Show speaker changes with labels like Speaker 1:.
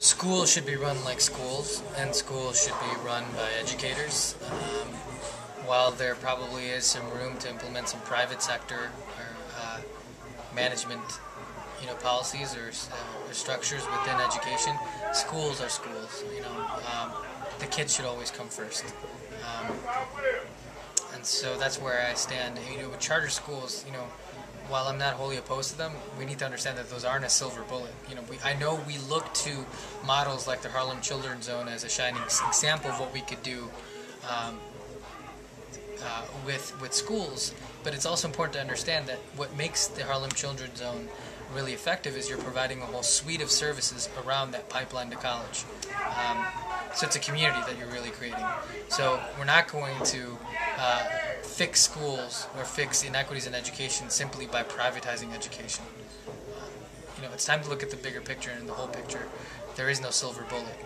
Speaker 1: Schools should be run like schools, and schools should be run by educators. Um, while there probably is some room to implement some private sector or uh, management, you know, policies or, uh, or, structures within education, schools are schools. You know, um, the kids should always come first. Um, so that's where I stand. You know, with charter schools, you know while I'm not wholly opposed to them, we need to understand that those aren't a silver bullet. You know, we, I know we look to models like the Harlem Children's Zone as a shining example of what we could do um, uh, with with schools, but it's also important to understand that what makes the Harlem Children's Zone really effective is you're providing a whole suite of services around that pipeline to college. Um, so it's a community that you're really creating. So we're not going to uh, fix schools or fix inequities in education simply by privatizing education. Uh, you know, it's time to look at the bigger picture and the whole picture. There is no silver bullet.